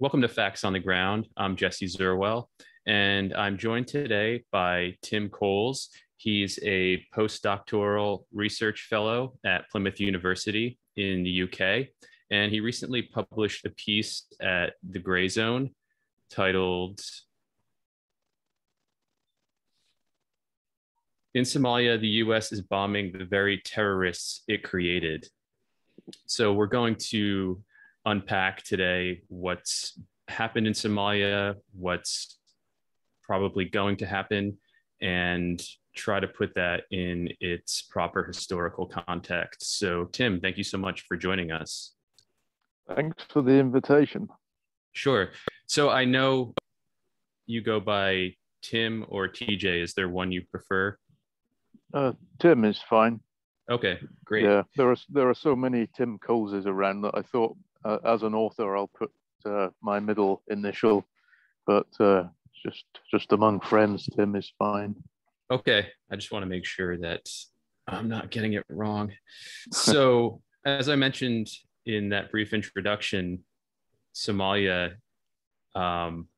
Welcome to Facts on the Ground. I'm Jesse Zerwell, and I'm joined today by Tim Coles. He's a postdoctoral research fellow at Plymouth University in the UK, and he recently published a piece at The Grayzone titled In Somalia, the US is bombing the very terrorists it created. So, we're going to unpack today what's happened in Somalia, what's probably going to happen, and try to put that in its proper historical context. So, Tim, thank you so much for joining us. Thanks for the invitation. Sure. So, I know you go by Tim or TJ. Is there one you prefer? Uh, Tim is fine. Okay, great. Yeah, there are there are so many Tim Coleses around that I thought uh, as an author, I'll put uh, my middle initial, but uh, just just among friends, Tim is fine. Okay, I just want to make sure that I'm not getting it wrong. So, as I mentioned in that brief introduction, Somalia um,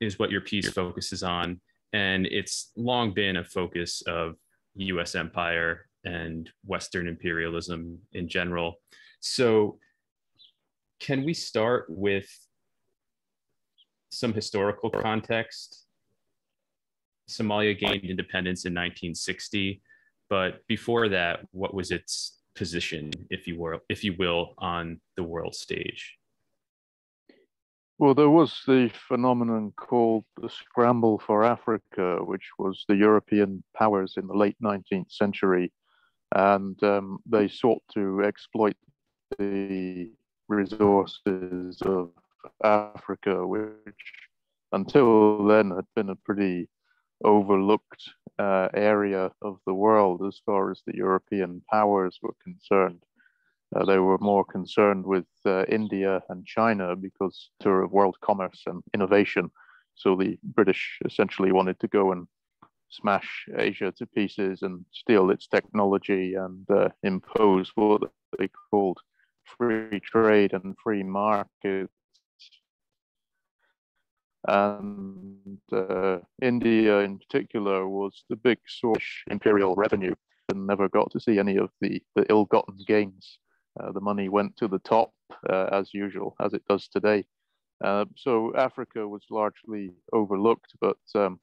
is what your piece focuses on, and it's long been a focus of U.S. empire and Western imperialism in general. So, can we start with some historical context? Somalia gained independence in 1960, but before that, what was its position, if you were, if you will, on the world stage? Well, there was the phenomenon called the scramble for Africa, which was the European powers in the late 19th century, and um, they sought to exploit the resources of Africa, which until then had been a pretty overlooked uh, area of the world as far as the European powers were concerned. Uh, they were more concerned with uh, India and China because tour of world commerce and innovation. So the British essentially wanted to go and smash Asia to pieces and steal its technology and uh, impose what they called free trade and free markets. And uh, India, in particular, was the big source imperial revenue and never got to see any of the, the ill gotten gains. Uh, the money went to the top, uh, as usual, as it does today. Uh, so Africa was largely overlooked, but um,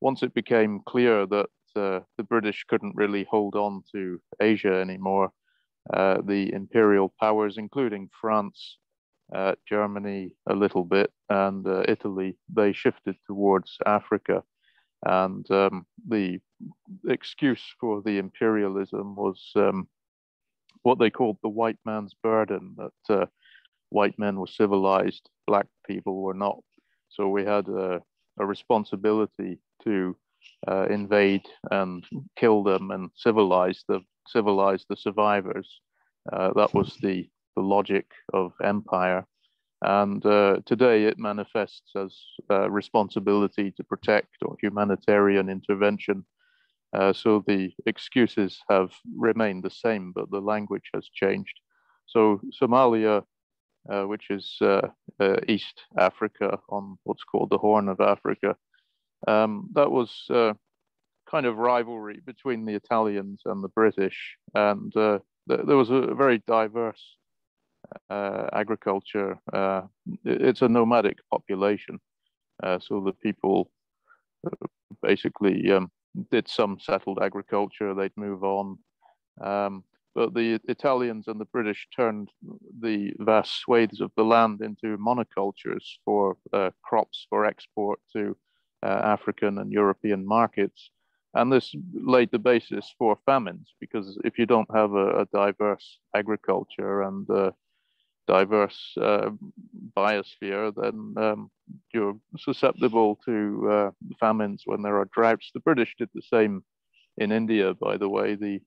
once it became clear that uh, the British couldn't really hold on to Asia anymore, uh, the imperial powers, including France, uh, Germany a little bit, and uh, Italy, they shifted towards Africa. And um, the excuse for the imperialism was um, what they called the white man's burden that uh, white men were civilized, black people were not. So we had a, a responsibility to uh, invade and kill them and civilize the civilize the survivors. Uh, that was the, the logic of empire. And uh, today it manifests as uh, responsibility to protect or humanitarian intervention. Uh, so the excuses have remained the same, but the language has changed. So Somalia, uh, which is East Africa on what's called the Horn of Africa, um, that was kind of rivalry between the Italians and the British, and uh, th- there was a very diverse uh, agriculture. Uh, it's a nomadic population, uh, so the people uh, basically um, did some settled agriculture. They'd move on. Um, but the Italians and the British turned the vast swathes of the land into monocultures for crops for export to uh, African and European markets. And this laid the basis for famines because if you don't have a, a diverse agriculture and a diverse uh, biosphere, then um, you're susceptible to uh, famines when there are droughts. The British did the same in India, by the way. The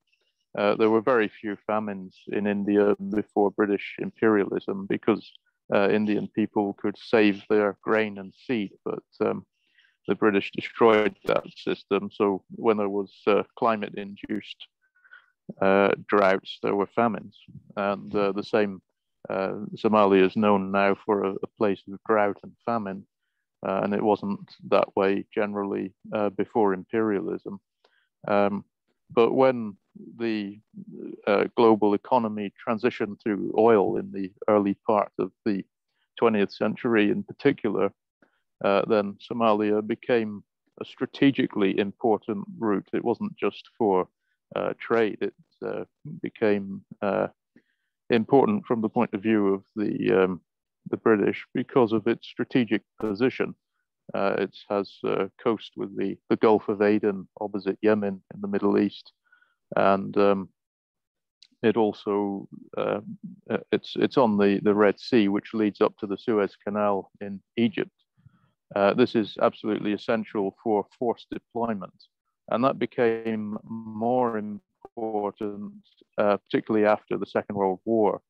uh, there were very few famines in India before British imperialism because uh, Indian people could save their grain and seed, but um, the British destroyed that system. So when there was uh, climate-induced uh, droughts, there were famines, and uh, the same Uh, Somalia is known now for a, a place of drought and famine, uh, and it wasn't that way generally uh, before imperialism. Um, but when the global economy transitioned to oil in the early part of the 20th century in particular, uh, then Somalia became a strategically important route. It wasn't just for uh, trade, it uh, became uh, important from the point of view of the, um, the British because of its strategic position. Uh, it has a coast with the, the Gulf of Aden opposite Yemen in the Middle East. And um, it also uh, it's it's on the the Red Sea, which leads up to the Suez Canal in Egypt. Uh, this is absolutely essential for force deployment, and that became more important, uh, particularly after the Second World War,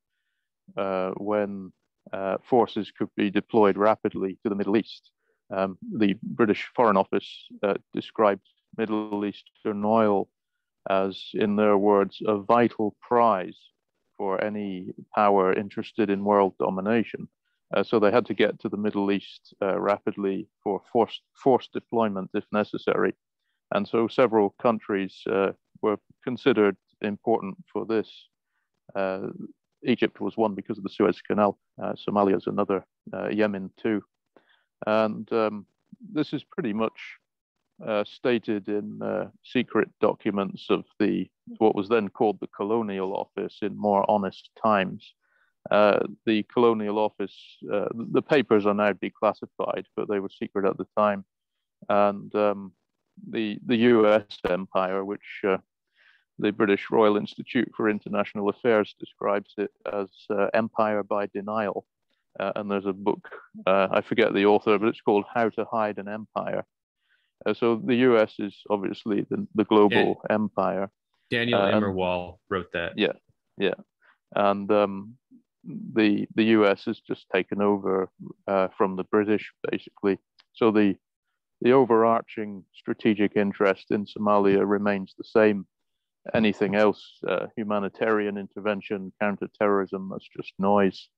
uh, when uh, forces could be deployed rapidly to the Middle East. Um, the British Foreign Office uh, described Middle Eastern oil as, in their words, a vital prize for any power interested in world domination. Uh, so they had to get to the Middle East uh, rapidly for forced, forced deployment if necessary. And so several countries uh, were considered important for this. Uh, Egypt was one because of the Suez Canal. Uh, Somalia is another. Uh, Yemen too. And um, this is pretty much stated in secret documents of the what was then called the Colonial Office in more honest times. Uh, the Colonial Office, uh, the papers are now declassified, but they were secret at the time. And um, the the U.S. empire, which uh, the British Royal Institute for International Affairs describes it as uh, empire by denial. Uh, and there's a book, uh, I forget the author, but it's called How to Hide an Empire. Uh, so the US is obviously the, the global empire. Daniel Immerwahr wrote that. Yeah, yeah. And um, the the US has just taken over uh, from the British, basically. So the the overarching strategic interest in Somalia remains the same. Anything else, uh, humanitarian intervention, counterterrorism, that's just noise.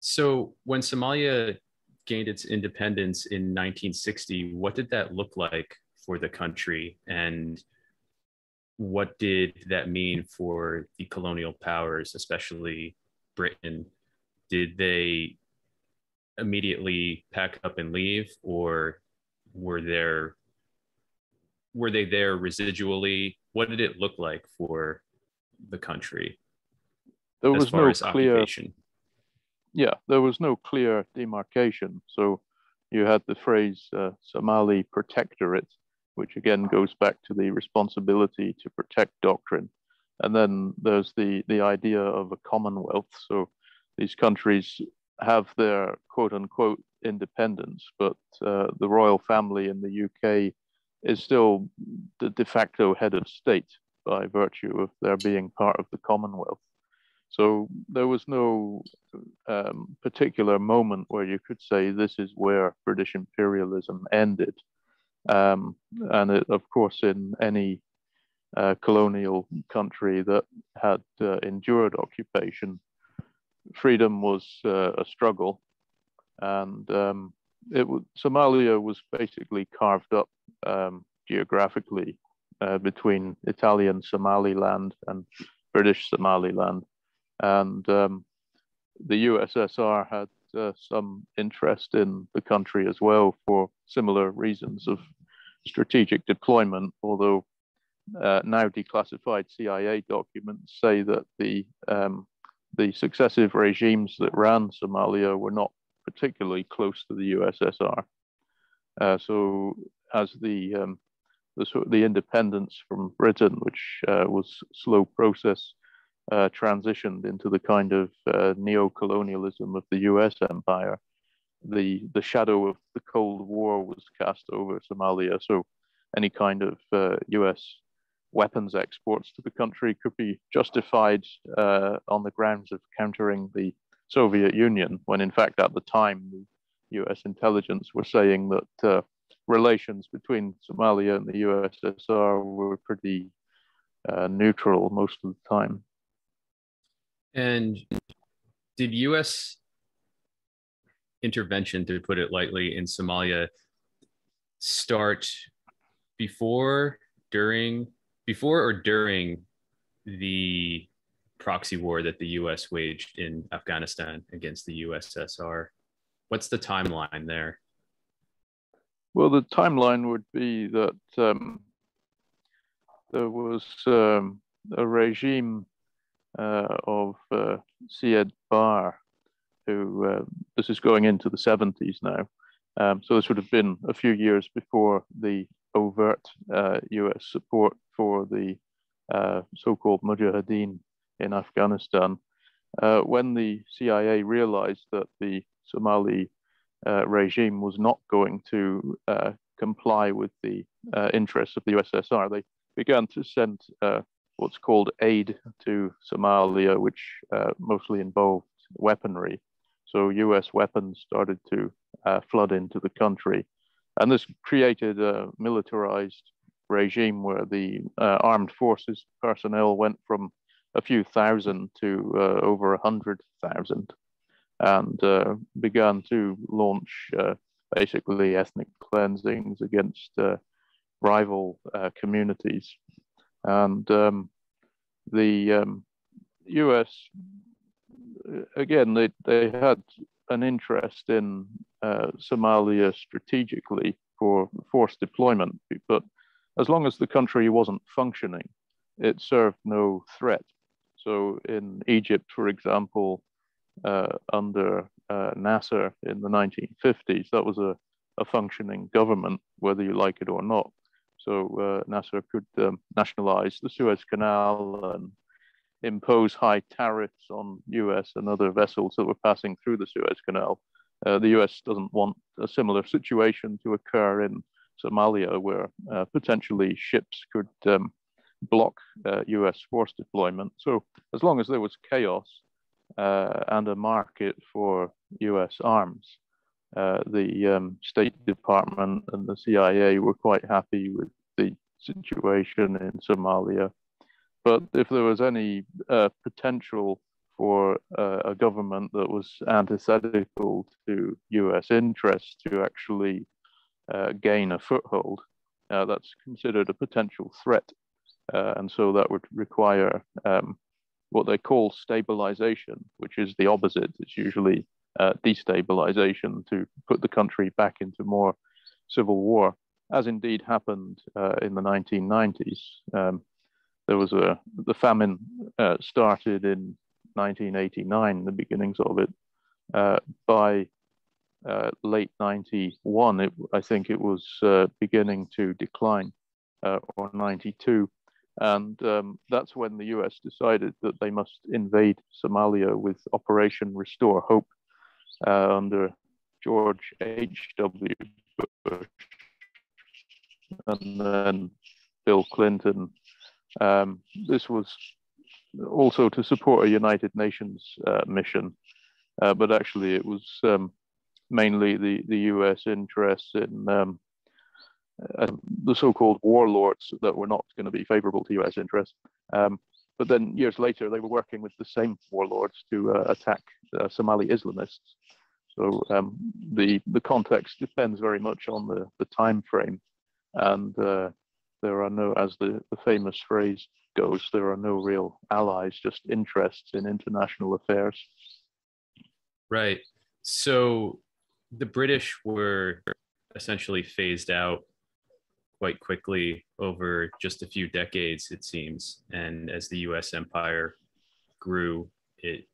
So when Somalia gained its independence in 1960, what did that look like for the country? And what did that mean for the colonial powers, especially Britain? Did they immediately pack up and leave, or were there were they there residually? What did it look like for the country? There was no clear occupation? yeah, there was no clear demarcation. So you had the phrase uh, Somali protectorate, which again goes back to the responsibility to protect doctrine. And then there's the, the idea of a commonwealth. So these countries have their quote unquote independence, but uh, the royal family in the UK is still the de facto head of state by virtue of their being part of the commonwealth. So there was no um, particular moment where you could say this is where British imperialism ended. Um, and it, of course, in any uh, colonial country that had uh, endured occupation, freedom was uh, a struggle. And um, it Somalia was basically carved up um, geographically uh, between Italian Somaliland and British Somaliland and um, the USSR had uh, some interest in the country as well for similar reasons of strategic deployment, although uh, now declassified CIA documents say that the um, the successive regimes that ran Somalia were not particularly close to the USSR. Uh, so as the um, the, the independence from Britain, which uh, was slow process, uh, transitioned into the kind of uh, neo-colonialism of the U.S. empire. The the shadow of the Cold War was cast over Somalia, so any kind of uh, U.S. weapons exports to the country could be justified uh, on the grounds of countering the Soviet Union, when in fact at the time the U.S. intelligence were saying that uh, relations between Somalia and the USSR were pretty uh, neutral most of the time. And did U.S. intervention, to put it lightly, in Somalia start before, during, before or during the proxy war that the US waged in Afghanistan against the USSR. What's the timeline there? Well, the timeline would be that um, there was um, a regime of uh, Siad Barre, who uh, this is going into the 70s now. Um, so this would have been a few years before the overt US uh, support for the uh, so-called Mujahideen in Afghanistan. Uh, when the CIA realized that the Somali uh, regime was not going to uh, comply with the uh, interests of the USSR, they began to send uh, what's called aid to Somalia, which mostly involved weaponry. So US weapons started to flood into the country. And this created a militarized regime where the uh, armed forces personnel went from a few thousand to uh, over a hundred thousand and uh, began to launch uh, basically ethnic cleansings against uh, rival uh, communities. And um, the um, US, again, they, they had an interest in Somalia strategically for force deployment, but as long as the country wasn't functioning, it served no threat. So in Egypt, for example, uh, under uh, Nasser in the 1950s, that was a, a, functioning government, whether you like it or not. So uh, Nasser could um, nationalize the Suez Canal and impose high tariffs on US and other vessels that were passing through the Suez Canal. Uh, the US doesn't want a similar situation to occur in Somalia, where uh, potentially ships could um, block uh, US force deployment. So, as long as there was chaos uh, and a market for US arms, uh, the um, State Department and the CIA were quite happy with the situation in Somalia. But if there was any uh, potential for uh, a government that was antithetical to US interests to actually uh, gain a foothold, uh, that's considered a potential threat. Uh, and so that would require um, what they call stabilization, which is the opposite. It's usually uh, destabilization to put the country back into more civil war, as indeed happened uh, in the 1990s. Um, there was a the famine uh, started in 1989, the beginnings of it, by uh, late 91, it, I think it was uh, beginning to decline, uh, or 92. And um, that's when the US decided that they must invade Somalia with Operation Restore Hope uh, under George H.W. Bush and then Bill Clinton. Um, this was also to support a United Nations uh, mission, uh, but actually it was um, mainly the, the US interests in um, uh, the so-called warlords that were not going to be favorable to US interests. Um, but then years later, they were working with the same warlords to uh, attack uh, Somali Islamists. So um, the the context depends very much on the the time frame, and uh, there are no, as the, the famous phrase goes, there are no real allies, just interests in international affairs. Right. So the British were essentially phased out quite quickly over just a few decades, it seems. And as the US empire grew, it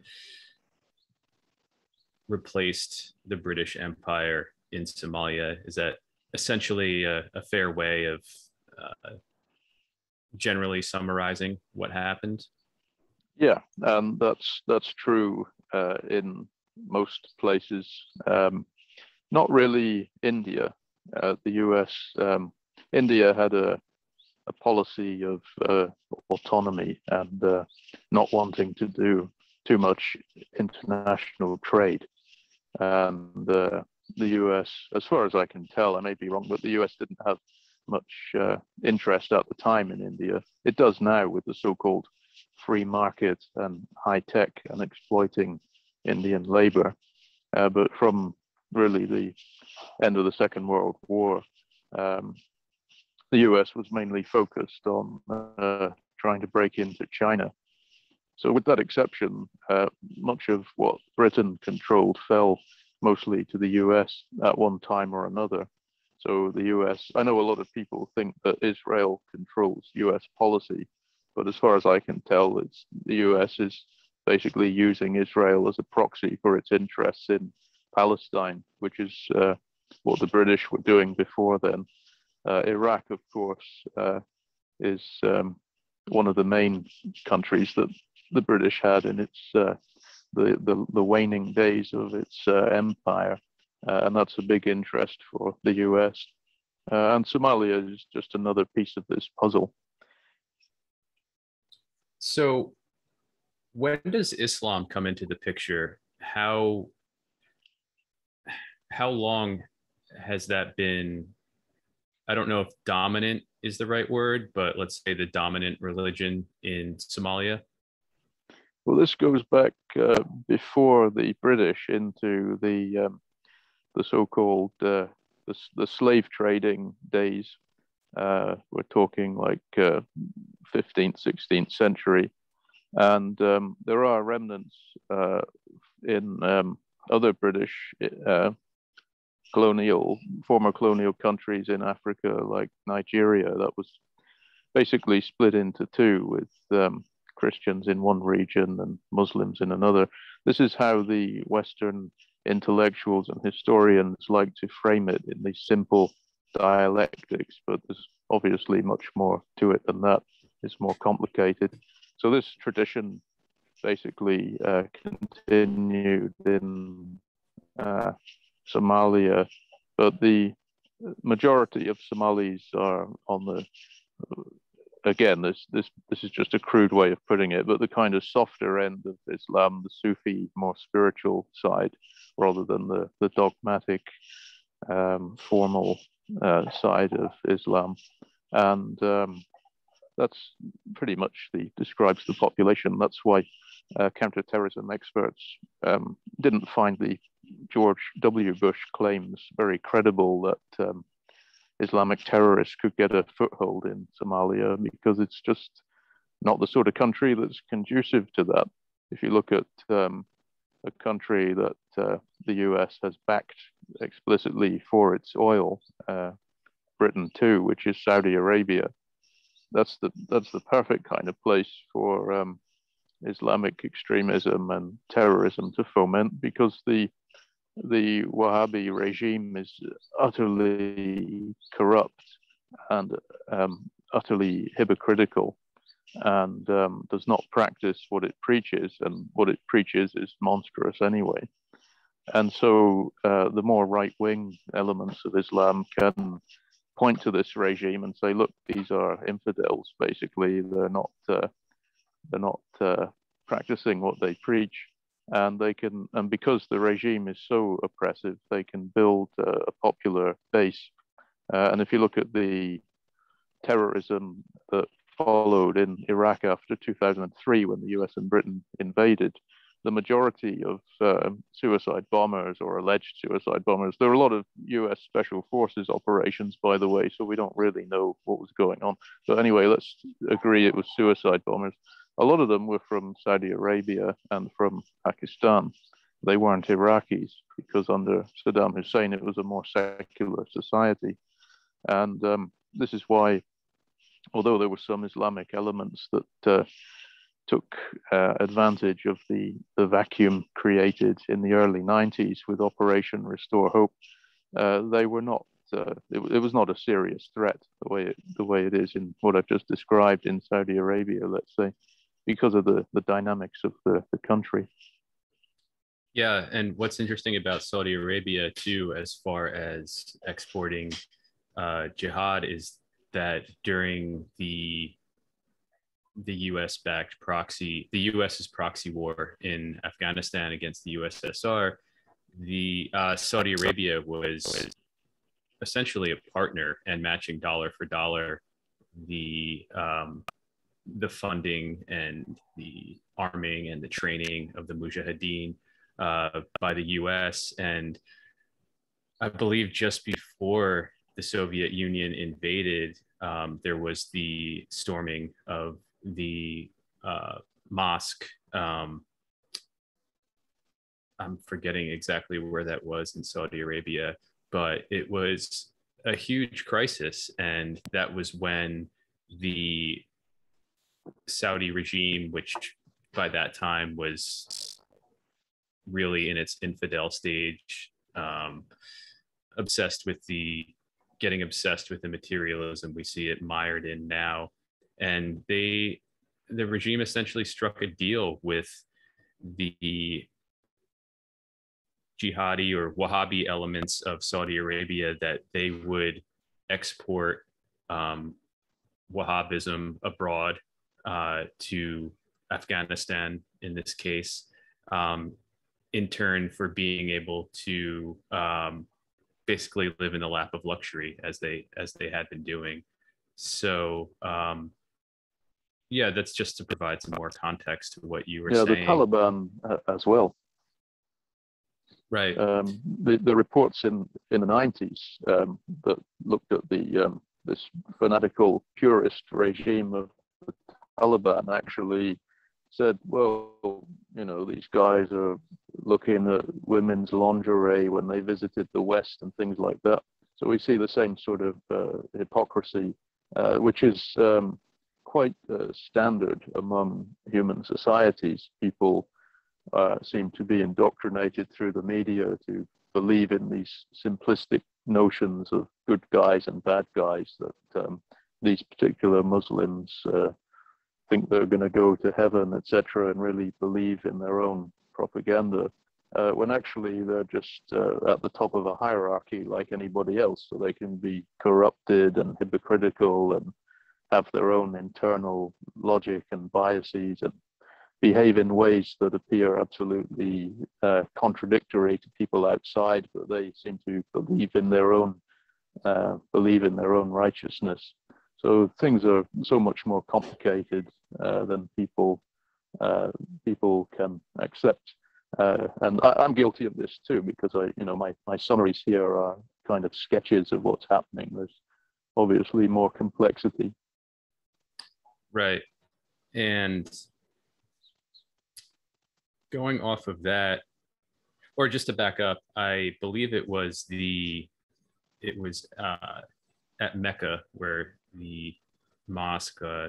replaced the British Empire in Somalia. Is that essentially a, a fair way of uh, generally summarizing what happened? Yeah, um, that's that's true uh, in most places. Um, not really India. Uh, the US, um, India had a, a policy of uh, autonomy and uh, not wanting to do too much international trade. And uh, the US, as far as I can tell, I may be wrong, but the US didn't have much uh, interest at the time in India. It does now with the so called free market and high tech and exploiting Indian labor. Uh, but from really the end of the Second World War, um, the US was mainly focused on uh, trying to break into China. So, with that exception, uh, much of what Britain controlled fell mostly to the US at one time or another. So, the US, I know a lot of people think that Israel controls US policy, but as far as I can tell, it's the US is basically using Israel as a proxy for its interests in Palestine, which is uh, what the British were doing before then. Uh, Iraq, of course, uh, is um, one of the main countries that the British had in its uh, the, the, the waning days of its empire, and that's a big interest for the U.S. and Somalia is just another piece of this puzzle. So, when does Islam come into the picture? How how long has that been? I don't know if dominant is the right word, but let's say the dominant religion in Somalia. Well, this goes back uh, before the British into the um, the so-called uh, the, the slave trading days. Uh, we're talking like 15th, uh, 16th century, and um, there are remnants uh, in um, other British uh, colonial, former colonial countries in Africa, like Nigeria, that was basically split into two with um, Christians in one region and Muslims in another. This is how the Western intellectuals and historians like to frame it in these simple dialectics, but there's obviously much more to it than that. It's more complicated. So this tradition basically uh, continued in uh, Somalia, but the majority of Somalis are on the again, this this this is just a crude way of putting it, but the kind of softer end of Islam, the Sufi, more spiritual side, rather than the the dogmatic, um, formal uh, side of Islam, and um, that's pretty much the describes the population. That's why uh, counterterrorism experts um, didn't find the George W. Bush claims very credible that um, Islamic terrorists could get a foothold in Somalia because it's just not the sort of country that's conducive to that. If you look at um, a country that uh, the US has backed explicitly for its oil, uh, Britain too, which is Saudi Arabia, that's the that's the perfect kind of place for um, Islamic extremism and terrorism to foment because the the Wahhabi regime is utterly corrupt and um, utterly hypocritical and um, does not practice what it preaches, and what it preaches is monstrous anyway. And so uh, the more right wing elements of Islam can point to this regime and say, look, these are infidels, basically. They're not, uh, they're not uh, practicing what they preach and they can and because the regime is so oppressive they can build a, popular base. Uh, and if you look at the terrorism that followed in iraq after 2003 when the us and britain invaded the majority of uh, suicide bombers or alleged suicide bombers there were a lot of us special forces operations by the way so we don't really know what was going on. But anyway let's agree it was suicide bombers a lot of them were from Saudi Arabia and from Pakistan. They weren't Iraqis because under Saddam Hussein it was a more secular society. And um, this is why, although there were some Islamic elements that uh, took uh, advantage of the, the vacuum created in the early 90s with Operation Restore Hope, uh, they were not. Uh, it, it, was not a serious threat the way it, the way it is in what I've just described in Saudi Arabia, let's say because of the, the dynamics of the, the country. Yeah, and what's interesting about Saudi Arabia too, as far as exporting uh, jihad, is that during the the U.S. backed proxy, the U.S.'s proxy war in Afghanistan against the USSR, the uh, Saudi Arabia was essentially a partner and matching dollar for dollar the um, the funding and the arming and the training of the Mujahideen uh, by the US. And I believe just before the Soviet Union invaded, um, there was the storming of the uh, mosque. Um, I'm forgetting exactly where that was in Saudi Arabia, but it was a huge crisis. And that was when the Saudi regime, which by that time was really in its infidel stage, um, obsessed with the getting obsessed with the materialism we see it mired in now. And they the regime essentially struck a deal with the jihadi or wahhabi elements of saudi arabia that they would export um, wahhabism abroad uh, to afghanistan in this case um, in turn for being able to um, basically live in the lap of luxury as they as they had been doing. So um, yeah, that's just to provide some more context to what you were yeah, saying. Yeah, the Taliban uh, as well. Right. Um, the the reports in in the nineties um, that looked at the um, this fanatical purist regime of the Taliban actually said, well, you know, these guys are looking at women's lingerie when they visited the West and things like that. So we see the same sort of uh, hypocrisy, uh, which is um, quite uh, standard among human societies. People uh, seem to be indoctrinated through the media to believe in these simplistic notions of good guys and bad guys that um, these particular Muslims uh, think they're going to go to heaven, etc., and really believe in their own propaganda, uh, when actually they're just uh, at the top of a hierarchy like anybody else, so they can be corrupted and hypocritical and have their own internal logic and biases and behave in ways that appear absolutely uh, contradictory to people outside, but they seem to believe in their own uh, believe in their own righteousness. So things are so much more complicated uh, than people uh, people can accept. Uh, and I, am guilty of this too because I, you know, my my summaries here are kind of sketches of what's happening. There's obviously more complexity. Right, and going off of that, or just to back up, I believe it was the it was uh, at Mecca where the mosque, uh,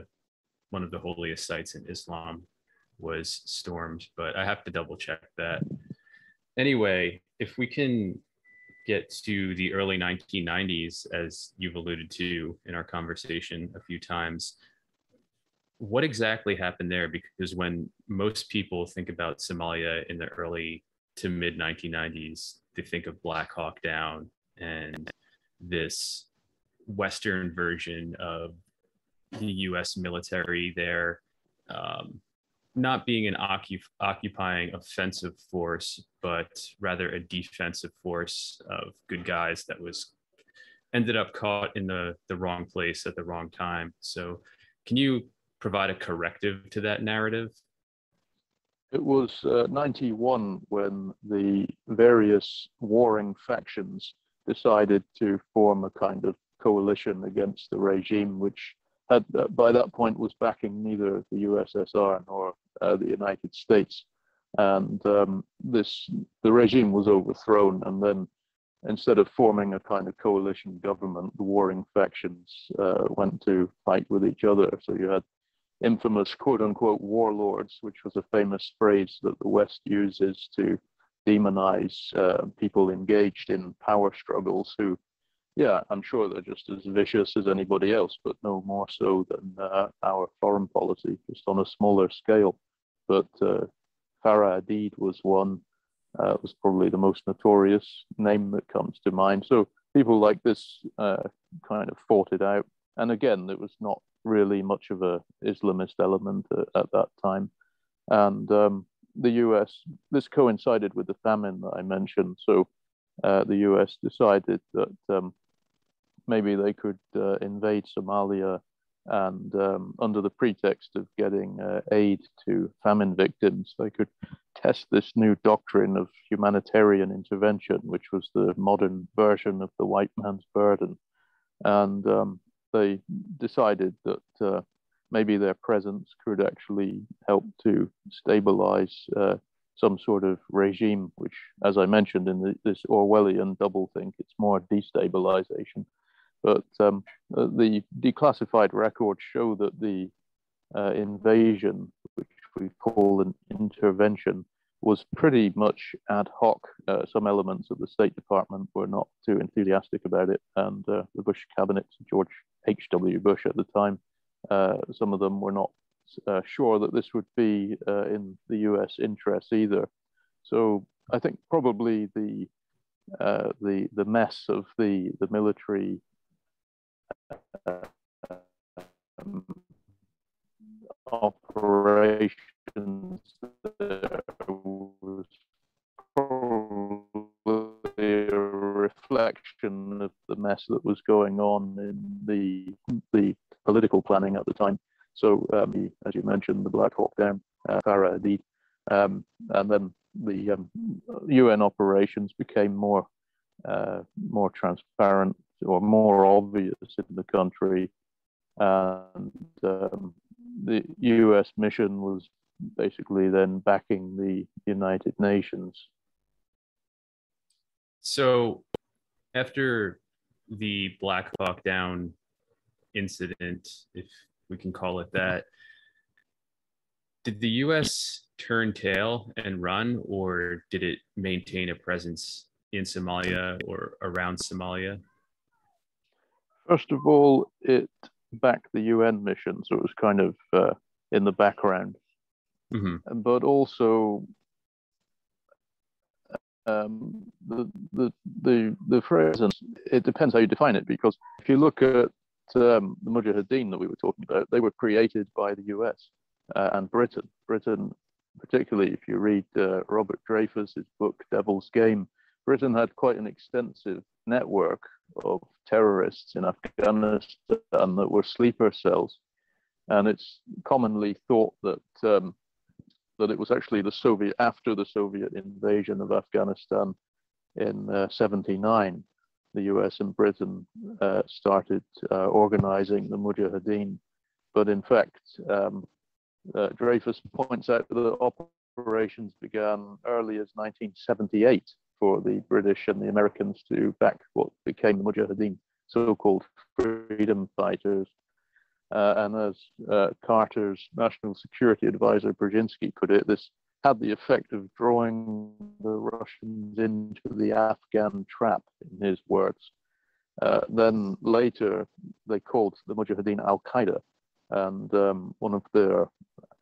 one of the holiest sites in Islam, was stormed, but I have to double check that. Anyway, if we can get to the early 1990s, as you've alluded to in our conversation a few times, what exactly happened there? Because when most people think about Somalia in the early to mid 1990s, they think of Black Hawk Down and this Western version of the US military there, um, not being an occup- occupying offensive force, but rather a defensive force of good guys that was ended up caught in the, the wrong place at the wrong time. So, can you provide a corrective to that narrative? It was uh, 91 when the various warring factions decided to form a kind of coalition against the regime, which had uh, by that point was backing neither the USSR nor uh, the United States. And um, this the regime was overthrown, and then instead of forming a kind of coalition government, the warring factions uh, went to fight with each other. So you had infamous quote unquote warlords, which was a famous phrase that the West uses to demonize uh, people engaged in power struggles who yeah, I'm sure they're just as vicious as anybody else, but no more so than uh, our foreign policy, just on a smaller scale. But uh, Farah Aidid was one, uh, was probably the most notorious name that comes to mind. So people like this uh, kind of fought it out. And again, there was not really much of a Islamist element at, at that time. And um, the US, this coincided with the famine that I mentioned. So uh, the US decided that um, maybe they could uh, invade Somalia and um, under the pretext of getting uh, aid to famine victims, they could test this new doctrine of humanitarian intervention, which was the modern version of the white man's burden. And um, they decided that uh, maybe their presence could actually help to stabilize uh, some sort of regime, which, as I mentioned in the, this Orwellian doublethink, it's more destabilization. But um, uh, the declassified records show that the uh, invasion, which we call an intervention, was pretty much ad hoc. Uh, some elements of the State Department were not too enthusiastic about it, and uh, the Bush cabinet, George H.W. Bush at the time, uh, some of them were not uh, sure that this would be in the US interest either. So I think probably the the the mess of the the military um, operations there was probably a reflection of the mess that was going on in the the political planning at the time. So, um, as you mentioned, the Black Hawk Down, uh, Farah Aidid, um, and then the um, UN operations became more uh, more transparent or more obvious in the country. And um, the US mission was basically then backing the United Nations. So after the Black Hawk Down incident, if we can call it that, did the US turn tail and run, or did it maintain a presence in Somalia or around Somalia? First of all, it backed the UN mission, so it was kind of uh, in the background. Mm-hmm. But also, um, the, the the the phrase, it depends how you define it, because if you look at um, the Mujahideen that we were talking about, they were created by the US uh, and Britain. Britain, particularly if you read uh, Robert Dreyfuss's book Devil's Game, Britain had quite an extensive network of terrorists in Afghanistan that were sleeper cells. And it's commonly thought that um, that it was actually the Soviet after the Soviet invasion of Afghanistan in uh, 79, the US and Britain uh, started uh, organizing the Mujahideen. But in fact, um, uh, Dreyfuss points out that operations began early as 1978 for the British and the Americans to back what became the Mujahideen, so-called freedom fighters. Uh, and as uh, Carter's national security advisor Brzezinski put it, this had the effect of drawing the Russians into the Afghan trap, in his words. Uh, then later, they called the Mujahideen Al Qaeda, and um, one of their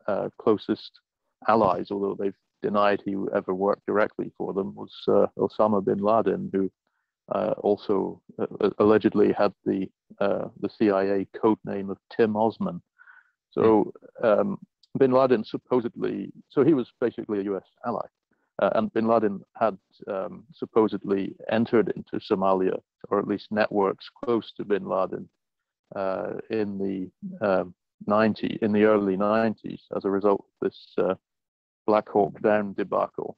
uh, closest allies, although they've denied he ever worked directly for them was uh, Osama bin Laden, who uh, also uh, allegedly had the uh, the CIA code name of Tim Osman. So um, bin Laden supposedly, so he was basically a U.S. ally, uh, and bin Laden had um, supposedly entered into Somalia, or at least networks close to bin Laden, uh, in the 90 um, in the early 90s as a result of this Black Hawk Down debacle.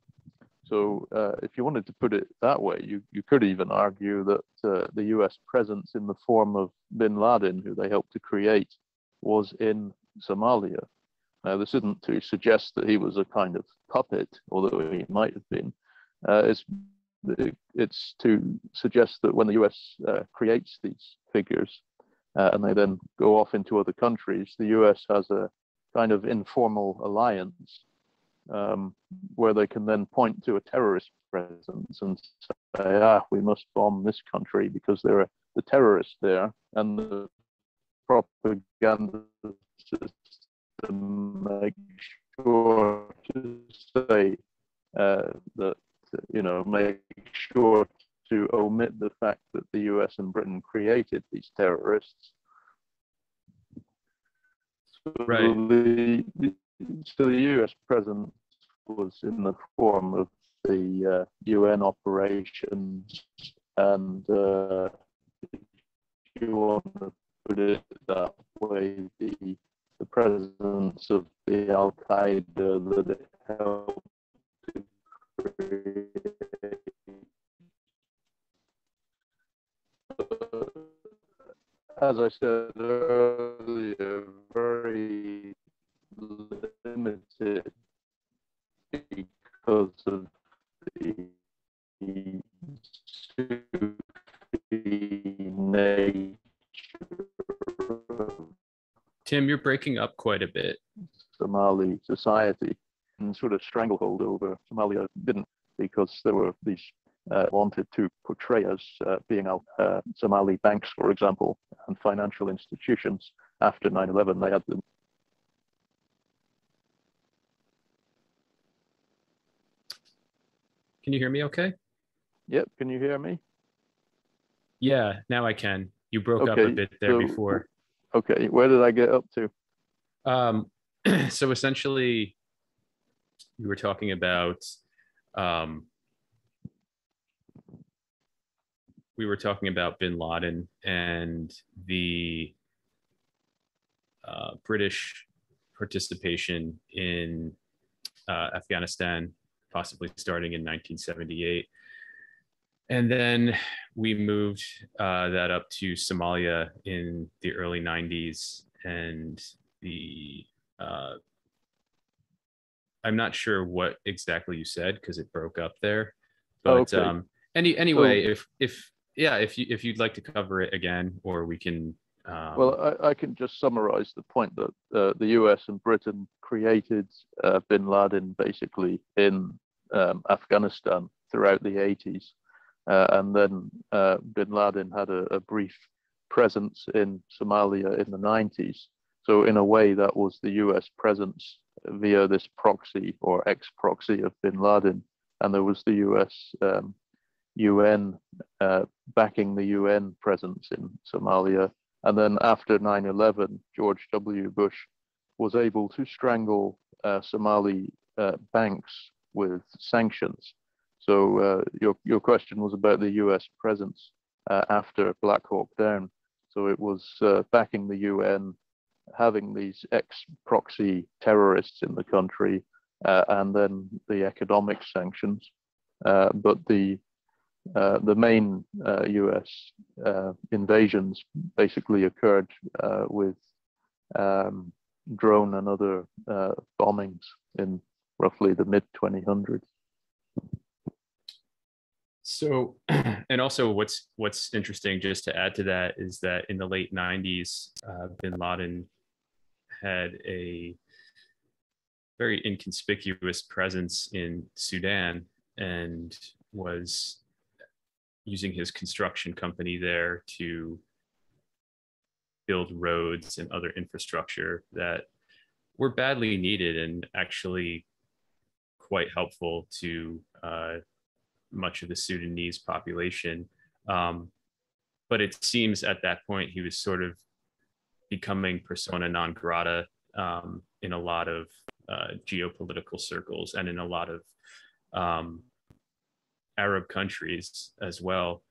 So, uh, if you wanted to put it that way, you, you could even argue that uh, the US presence in the form of bin Laden, who they helped to create, was in Somalia. Now, this isn't to suggest that he was a kind of puppet, although he might have been. Uh, it's, it's to suggest that when the US uh, creates these figures uh, and they then go off into other countries, the US has a kind of informal alliance um, where they can then point to a terrorist presence and say, ah, we must bomb this country because there are the terrorists there, and the propaganda system make sure to say uh, that, you know, make sure to omit the fact that the US and Britain created these terrorists. So right. The, so the US presence was in the form of the uh, UN operations and uh, if you want to put it that way, the, the presence of the Al Qaeda that helped to create. As I said earlier, very limited because of the Tim, you're breaking up quite a bit. Somali society and sort of stranglehold over Somalia didn't because there were these uh, wanted to portray as uh, being uh, Somali banks, for example, and financial institutions. After 9/11, they had them. Can you hear me? Okay. Yep. Can you hear me? Yeah. Now I can. You broke okay, up a bit there so, before. Okay. Where did I get up to? Um, so essentially, you were talking about um, we were talking about bin Laden and the uh, British participation in uh, Afghanistan, possibly starting in 1978. And then we moved uh, that up to Somalia in the early 90s. And the, uh, I'm not sure what exactly you said because it broke up there. But okay. um, any anyway, so, if if yeah, if you if you'd like to cover it again, or we can. Um... Well, I, I, can just summarize the point that uh, the U.S. and Britain created uh, Bin Laden basically in um, Afghanistan throughout the 80s, uh, and then uh, Bin Laden had a, a, brief presence in Somalia in the 90s. So in a way, that was the U.S. presence via this proxy or ex-proxy of Bin Laden, and there was the U.S. Um, UN uh, backing the UN presence in Somalia. And then after 9 11, George W. Bush was able to strangle uh, Somali uh, banks with sanctions. So uh, your, your question was about the US presence uh, after Black Hawk Down. So it was uh, backing the UN, having these ex proxy terrorists in the country, and then the economic sanctions. but the uh, the main uh, US uh, invasions basically occurred uh, with um, drone and other uh, bombings in roughly the mid 2000s. So, and also what's what's interesting, just to add to that, is that in the late 90s, Bin Laden had a very inconspicuous presence in Sudan and was using his construction company there to build roads and other infrastructure that were badly needed and actually quite helpful to uh, much of the Sudanese population. Um, but it seems at that point he was sort of becoming persona non grata um, in a lot of uh, geopolitical circles and in a lot of um, Arab countries as well.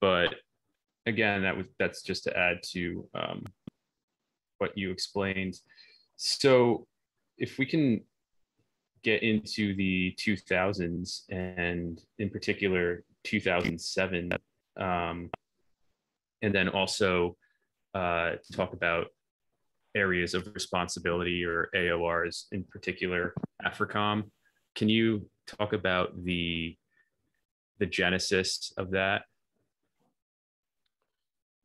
But again, that was that's just to add to um, what you explained. So if we can get into the 2000s and in particular 2007 um, and then also uh, talk about areas of responsibility or aors in particular africom can you talk about the the genesis of that?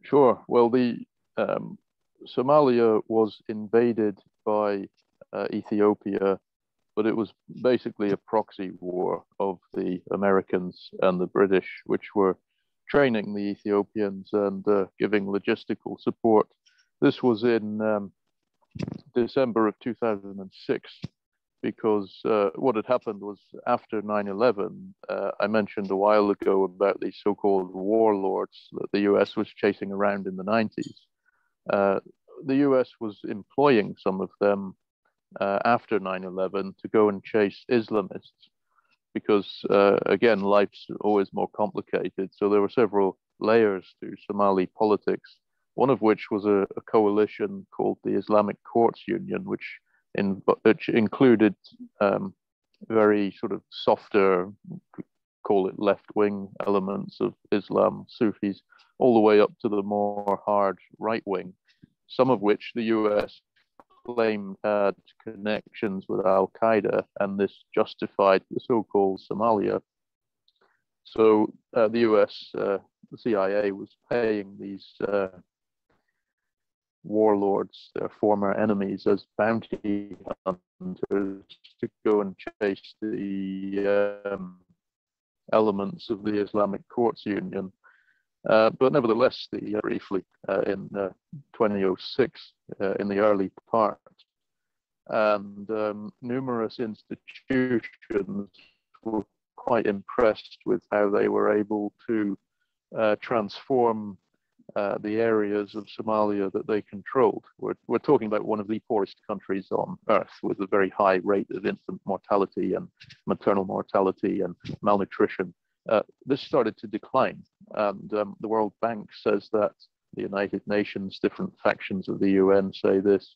Sure. Well, the um, Somalia was invaded by uh, Ethiopia, but it was basically a proxy war of the Americans and the British, which were training the Ethiopians and uh, giving logistical support. This was in um, December of 2006 because uh, what had happened was after 9 11, uh, I mentioned a while ago about these so called warlords that the US was chasing around in the 90s. Uh, the US was employing some of them uh, after 9 11 to go and chase Islamists because, uh, again, life's always more complicated. So there were several layers to Somali politics. one of which was a, a coalition called the Islamic Courts Union, which, in, which included um, very sort of softer, call it left wing elements of Islam, Sufis, all the way up to the more hard right wing, some of which the US claimed had connections with Al Qaeda, and this justified the so called Somalia. So uh, the US, uh, the CIA, was paying these uh, warlords, their former enemies, as bounty hunters to go and chase the um, elements of the Islamic Courts Union. Uh, but nevertheless, the uh, briefly uh, in uh, 2006, uh, in the early part, and um, numerous institutions were quite impressed with how they were able to uh, transform uh, the areas of Somalia that they controlled. We're, we're talking about one of the poorest countries on earth with a very high rate of infant mortality and maternal mortality and malnutrition. Uh, this started to decline, and um, the World Bank says that the United Nations, different factions of the UN say this.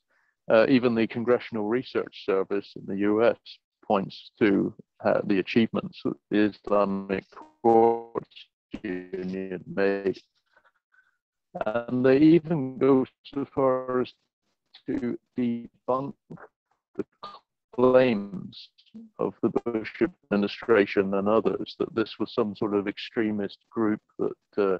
Uh, even the Congressional Research Service in the US points to uh, the achievements that the Islamic Courts Union made and they even go so far as to debunk the claims of the Bush administration and others that this was some sort of extremist group that uh,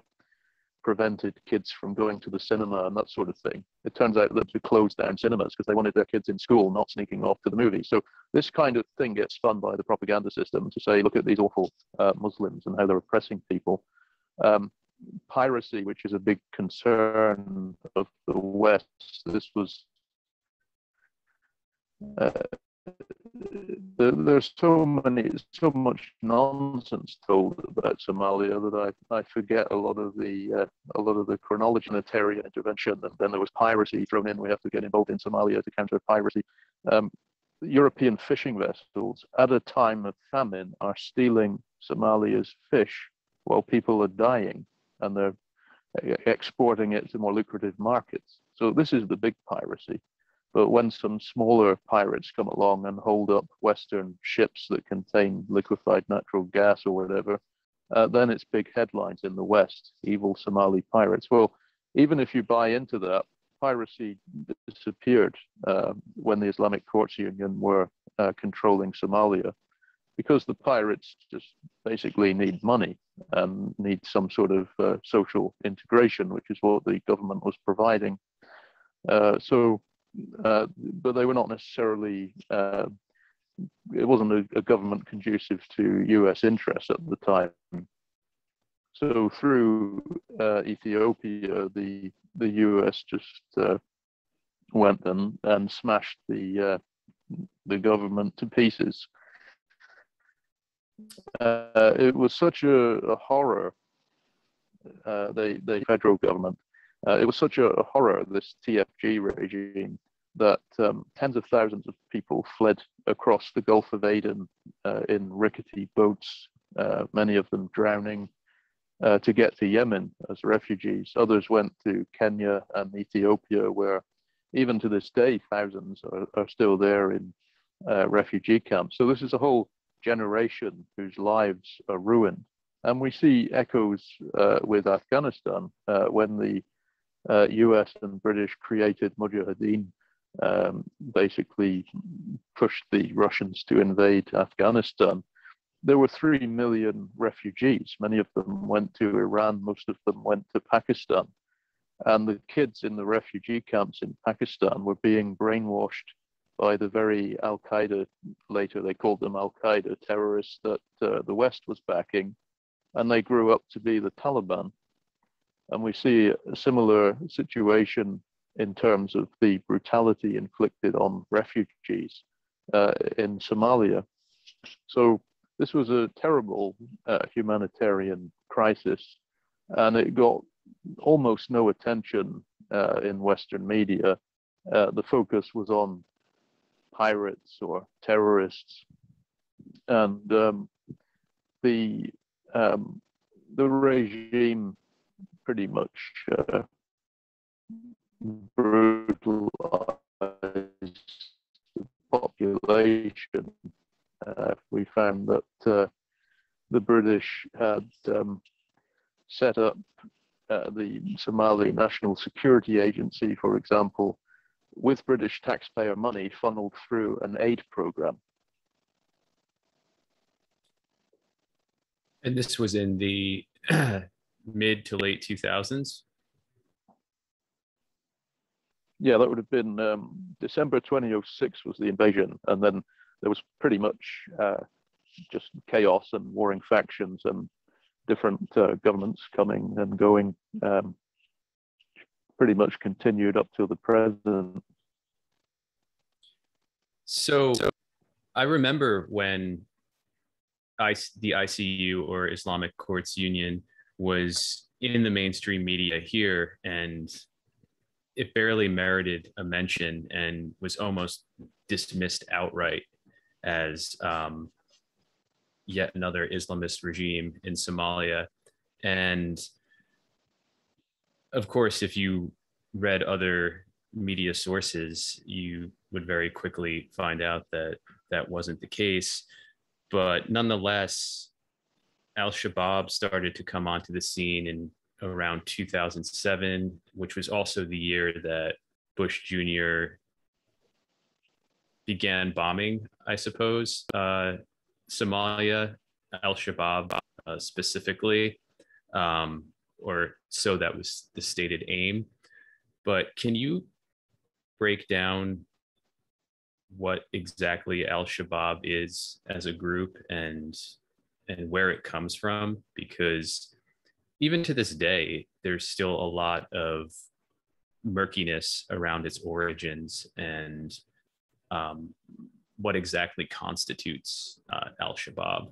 prevented kids from going to the cinema and that sort of thing. It turns out that they closed down cinemas because they wanted their kids in school, not sneaking off to the movies. So this kind of thing gets spun by the propaganda system to say, look at these awful uh, Muslims and how they're oppressing people. Um, piracy, which is a big concern of the West. This was uh, there's so many, so much nonsense told about Somalia that I, I forget a lot of the uh, a lot of the chronology, intervention, and then there was piracy thrown in. We have to get involved in Somalia to counter piracy. Um, European fishing vessels at a time of famine are stealing Somalia's fish while people are dying and they're exporting it to more lucrative markets. So this is the big piracy. But when some smaller pirates come along and hold up Western ships that contain liquefied natural gas or whatever, uh, then it's big headlines in the West evil Somali pirates. Well, even if you buy into that, piracy disappeared uh, when the Islamic Courts Union were uh, controlling Somalia because the pirates just basically need money and need some sort of uh, social integration, which is what the government was providing. Uh, so, uh, but they were not necessarily, uh, it wasn't a, a, government conducive to US interests at the time. So through uh, Ethiopia, the, the US just uh, went and, and smashed the, the government to pieces uh, it was such a, a horror. Uh, the the federal government, uh, it was such a, horror this TFG regime that um, tens of thousands of people fled across the Gulf of Aden uh, in rickety boats, uh, many of them drowning, uh, to get to Yemen as refugees. Others went to Kenya and Ethiopia, where even to this day thousands are, are still there in refugee camps. So this is a whole generation whose lives are ruined. And we see echoes uh, with Afghanistan uh, when the uh, US and British created Mujahideen, um, basically pushed the Russians to invade Afghanistan. There were 3 million refugees. Many of them went to Iran, most of them went to Pakistan. And the kids in the refugee camps in Pakistan were being brainwashed by the very Al Qaeda, later they called them Al Qaeda terrorists that uh, the West was backing, and they grew up to be the Taliban. And we see a similar situation in terms of the brutality inflicted on refugees uh, in Somalia. So this was a terrible uh, humanitarian crisis, and it got almost no attention uh, in Western media. Uh, the focus was on pirates or terrorists, and um, the um, the regime pretty much uh, brutalized the population. Uh, we found that uh, the British had um, set up uh, the Somali National Security Agency, for example, with British taxpayer money funneled through an aid program. And this was in the mid to late 2000s? Yeah, that would have been um, December 2006 was the invasion. And then there was pretty much uh, just chaos and warring factions and different uh, governments coming and going. Um, pretty much continued up to the present. So, I remember when I, the ICU or Islamic Courts Union was in the mainstream media here and it barely merited a mention and was almost dismissed outright as um, yet another Islamist regime in Somalia. And of course, if you read other media sources, you would very quickly find out that that wasn't the case. But nonetheless, Al Shabaab started to come onto the scene in around 2007, which was also the year that Bush Jr. began bombing, I suppose, uh, Somalia, Al Shabaab uh, specifically, um, or so that was the stated aim. But can you break down what exactly Al Shabaab is as a group and and where it comes from? Because even to this day, there's still a lot of murkiness around its origins and um, what exactly constitutes uh, Al Shabaab.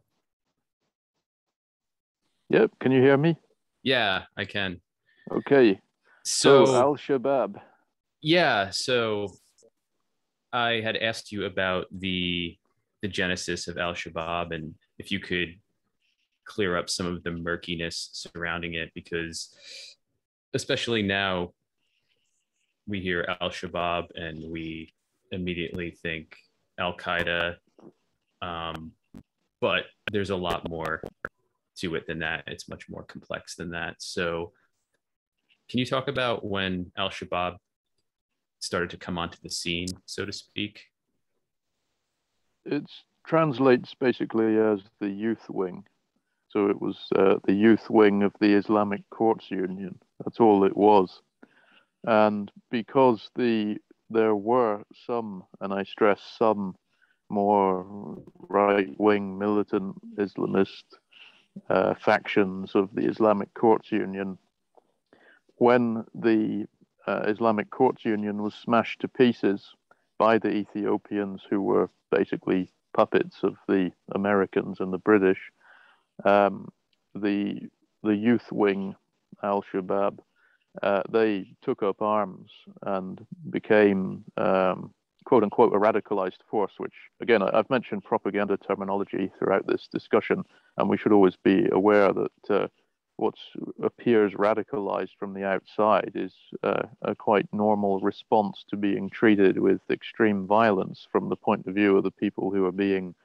Yep. Can you hear me? Yeah, I can. Okay. So, so Al Shabaab. Yeah. So I had asked you about the the genesis of Al Shabaab and if you could clear up some of the murkiness surrounding it, because especially now we hear Al Shabaab and we immediately think Al Qaeda. Um, but there's a lot more to it than that. It's much more complex than that. So, can you talk about when Al Shabaab started to come onto the scene, so to speak? It translates basically as the youth wing. So it was uh, the youth wing of the Islamic Courts Union. That's all it was. And because the there were some, and I stress some, more right wing militant Islamist uh, factions of the Islamic Courts Union. When the uh, Islamic Courts Union was smashed to pieces by the Ethiopians, who were basically puppets of the Americans and the British, um, the the youth wing, Al Shabaab, uh, they took up arms and became um, quote unquote a radicalized force, which again, I've mentioned propaganda terminology throughout this discussion, and we should always be aware that uh, what appears radicalized from the outside is uh, a quite normal response to being treated with extreme violence from the point of view of the people who are being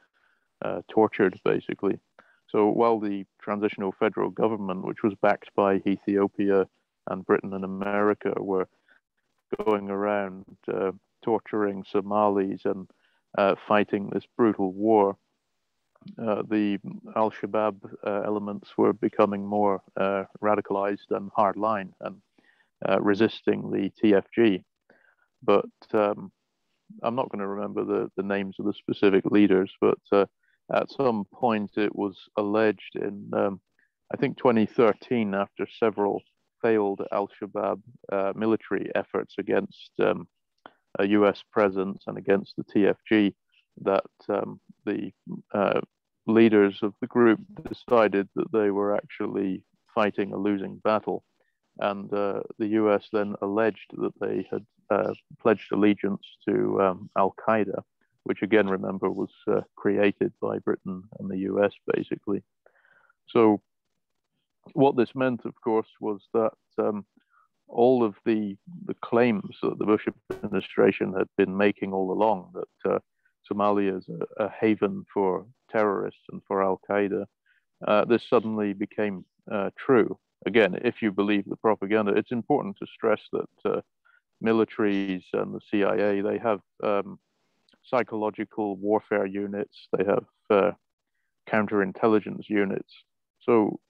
uh, tortured, basically. So while the transitional federal government, which was backed by Ethiopia, and Britain and America were going around uh, torturing Somalis and uh, fighting this brutal war, uh, the Al Shabaab uh, elements were becoming more uh, radicalized and hardline and uh, resisting the TFG. But um, I'm not going to remember the, the names of the specific leaders, but at some point it was alleged in, um, I think, 2013, after several failed Al Shabaab uh, military efforts against um, a US presence and against the TFG that um, the uh, leaders of the group decided that they were actually fighting a losing battle. And uh, the US then alleged that they had uh, pledged allegiance to um, Al Qaeda, which again, remember, was uh, created by Britain and the US basically. So what this meant, of course, was that um, all of the the claims that the Bush administration had been making all along that uh, Somalia is a, a, haven for terrorists and for Al Qaeda, uh, this suddenly became uh, true. Again, if you believe the propaganda, it's important to stress that uh, militaries and the CIA they have um, psychological warfare units, they have uh, counterintelligence units. So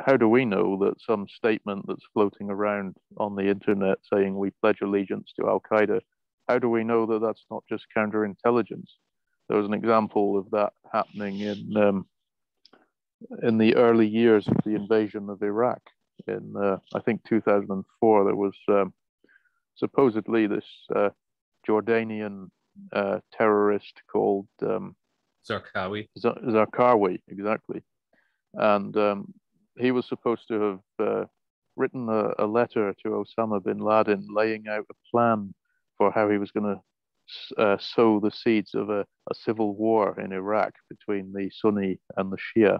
how do we know that some statement that's floating around on the internet saying we pledge allegiance to Al Qaeda, how do we know that that's not just counterintelligence? There was an example of that happening in um, in the early years of the invasion of Iraq. In uh, I think 2004, there was um, supposedly this uh, Jordanian uh, terrorist called um, Zarqawi. Zarqawi, exactly. And um, he was supposed to have uh, written a, a, letter to Osama bin Laden laying out a plan for how he was going to uh, sow the seeds of a, a, civil war in Iraq between the Sunni and the Shia.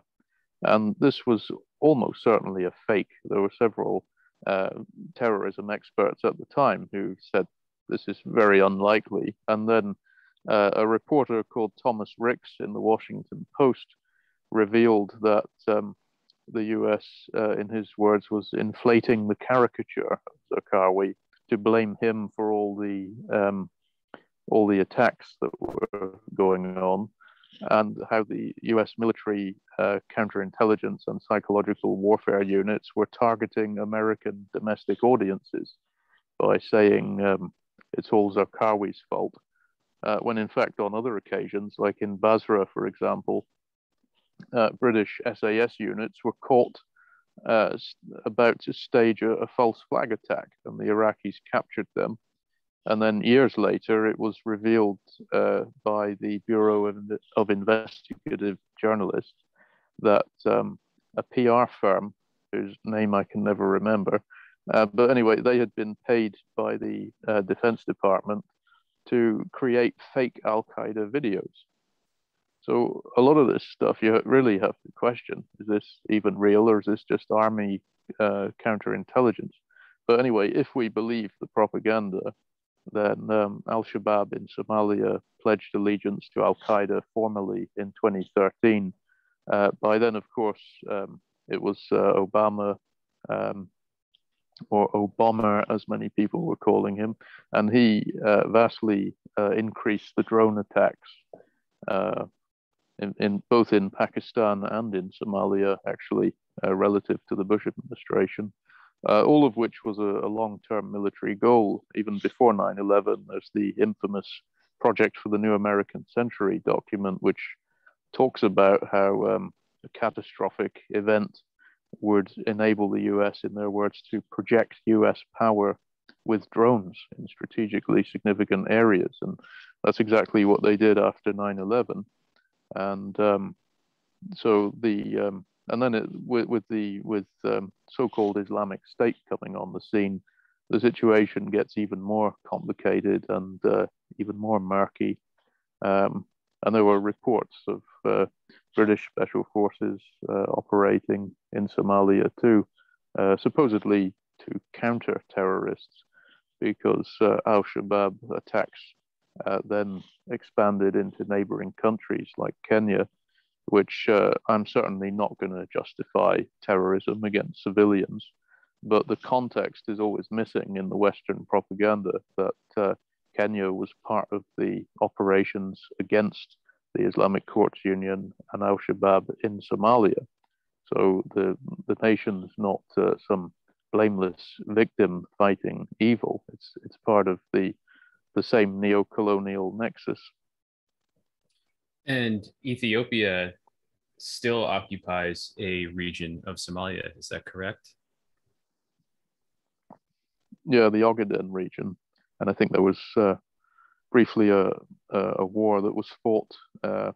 And this was almost certainly a fake. There were several uh, terrorism experts at the time who said this is very unlikely. And then uh, a reporter called Thomas Ricks in the Washington Post revealed that um, the US, uh, in his words, was inflating the caricature of Zarqawi to blame him for all the um, all the attacks that were going on, and how the US military uh, counterintelligence and psychological warfare units were targeting American domestic audiences by saying um, it's all Zarqawi's fault. Uh, when in fact, on other occasions, like in Basra, for example, uh, British SAS units were caught uh, about to stage a, a, false flag attack, and the Iraqis captured them. And then years later, it was revealed uh, by the Bureau of, of Investigative Journalists that um, a PR firm, whose name I can never remember, uh, but anyway, they had been paid by the uh, Defense Department to create fake Al Qaeda videos. So a lot of this stuff you really have to question: is this even real, or is this just army uh, counterintelligence? But anyway, if we believe the propaganda, then um, Al Shabaab in Somalia pledged allegiance to Al Qaeda formally in 2013. Uh, by then, of course, um, it was uh, Obama um, or Obomber, as many people were calling him, and he uh, vastly uh, increased the drone attacks uh, in, in, both in Pakistan and in Somalia, actually, uh, relative to the Bush administration. Uh, all of which was a, a long-term military goal. Even before 9/11, there's the infamous Project for the New American Century document, which talks about how um, a catastrophic event would enable the US, in their words, to project US power with drones in strategically significant areas. And that's exactly what they did after 9 11. And um, so the, um, and then it, with, with the with um, so-called Islamic State coming on the scene, the situation gets even more complicated and uh, even more murky. Um, and there were reports of uh, British special forces uh, operating in Somalia too, uh, supposedly to counter terrorists, because uh, Al Shabaab attacks uh, then expanded into neighboring countries like Kenya, which uh, I'm certainly not going to justify terrorism against civilians. But the context is always missing in the Western propaganda that Kenya was part of the operations against the Islamic Courts Union and Al Shabaab in Somalia. So the the nation's not uh, some blameless victim fighting evil. It's it's part of the the same neo-colonial nexus. And Ethiopia still occupies a region of Somalia. Is that correct? Yeah, the Ogaden region, and I think there was uh, briefly a, a, war that was fought. Uh,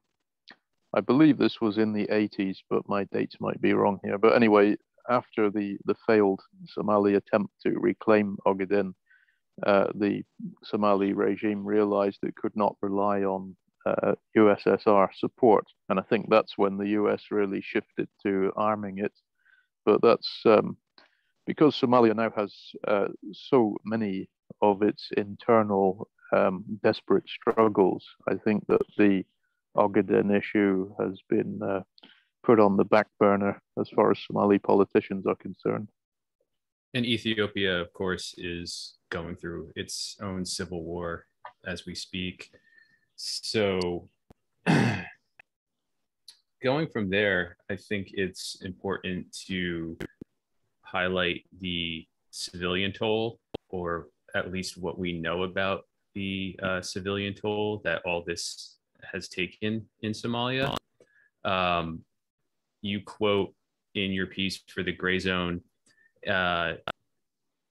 I believe this was in the 80s, but my dates might be wrong here. But anyway, after the, the failed Somali attempt to reclaim Ogaden, uh, the Somali regime realized it could not rely on uh, USSR support. And I think that's when the US really shifted to arming it. But that's um, because Somalia now has uh, so many of its internal um, desperate struggles, I think that the Ogaden issue has been uh, put on the back burner as far as Somali politicians are concerned. And Ethiopia, of course, is going through its own civil war as we speak. So, going from there, I think it's important to highlight the civilian toll, or at least what we know about the uh, civilian toll that all this has taken in Somalia. Um, you quote in your piece for the Grayzone. Uh,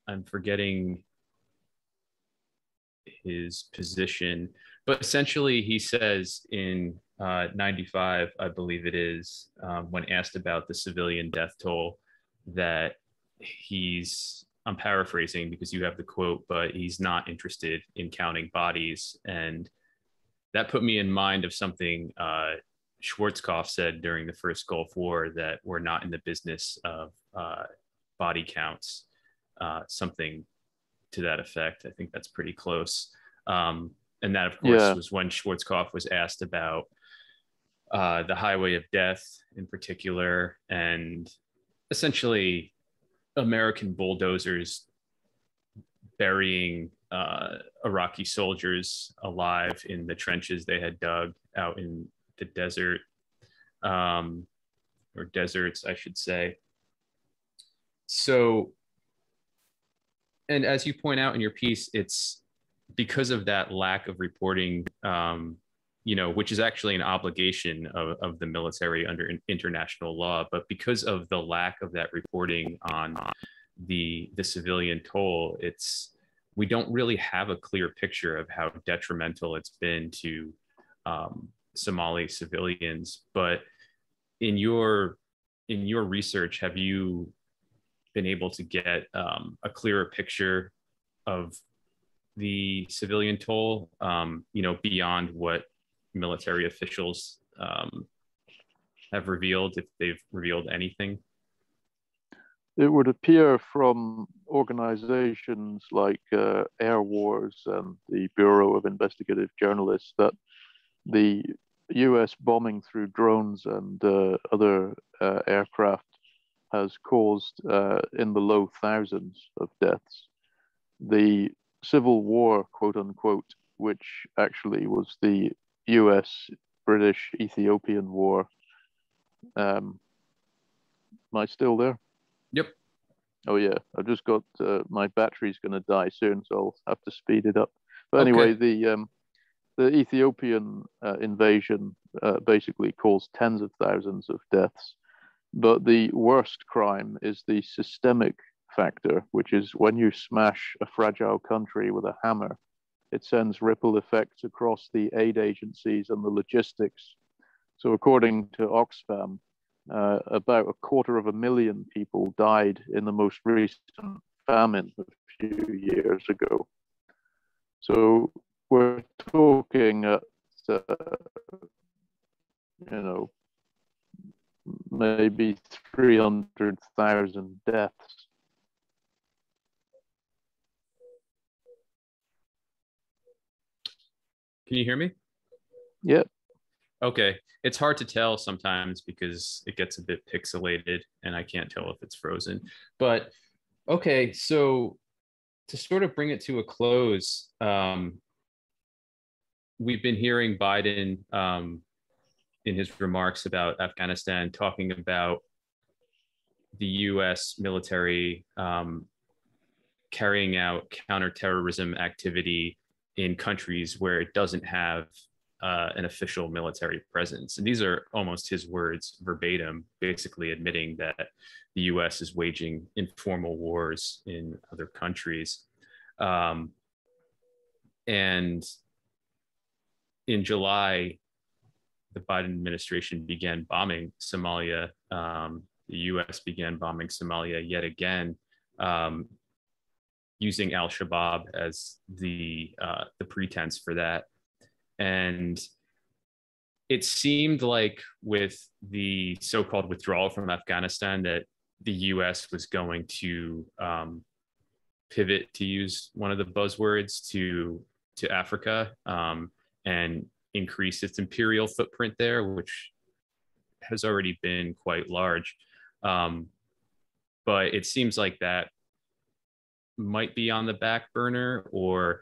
I'm forgetting his position, but essentially he says in uh, 95, I believe it is, um, when asked about the civilian death toll, that he's, I'm paraphrasing because you have the quote, but he's not interested in counting bodies. And that put me in mind of something uh, Schwarzkopf said during the first Gulf War that we're not in the business of uh, body counts, uh, something to that effect. I think that's pretty close. Um, and that, of course, yeah. was when Schwarzkopf was asked about uh, the highway of death in particular, and essentially American bulldozers burying uh, Iraqi soldiers alive in the trenches they had dug out in the desert, um, or deserts, I should say. So, and as you point out in your piece, it's because of that lack of reporting, um, you know, which is actually an obligation of, of the military under international law, but because of the lack of that reporting on the the civilian toll, it's we don't really have a clear picture of how detrimental it's been to um, Somali civilians. But in your in your research, have you been able to get um, a clearer picture of the civilian toll? Um, you know, beyond what military officials um, have revealed, if they've revealed anything. It would appear from organizations like uh, Airwars and the Bureau of Investigative Journalists that the US bombing through drones and uh, other uh, aircraft has caused uh, in the low thousands of deaths. The Civil War, quote unquote, which actually was the US British Ethiopian War. Um, am I still there? Yep. Oh, yeah. I've just got uh, my battery's going to die soon, so I'll have to speed it up. But anyway, okay. the um, the Ethiopian uh, invasion uh, basically caused tens of thousands of deaths. But the worst crime is the systemic factor, which is when you smash a fragile country with a hammer, it sends ripple effects across the aid agencies and the logistics. So, according to Oxfam, uh, about a quarter of a million people died in the most recent famine a few years ago. So, we're talking at, uh, you know, maybe 300,000 deaths. Can you hear me? Yep. Okay. It's hard to tell sometimes because it gets a bit pixelated and I can't tell if it's frozen. But okay, so to sort of bring it to a close, um, we've been hearing Biden um, in his remarks about Afghanistan talking about the U.S. military um, carrying out counterterrorism activity in countries where it doesn't have uh, an official military presence. And these are almost his words verbatim, basically admitting that the US is waging informal wars in other countries. Um, and in July, the Biden administration began bombing Somalia. Um, the U.S. began bombing Somalia yet again, um, using Al Shabaab as the uh, the pretense for that. And it seemed like with the so-called withdrawal from Afghanistan that the U.S. was going to um, pivot, to use one of the buzzwords, to to Africa um, and increase its imperial footprint there, which has already been quite large. Um, but it seems like that might be on the back burner or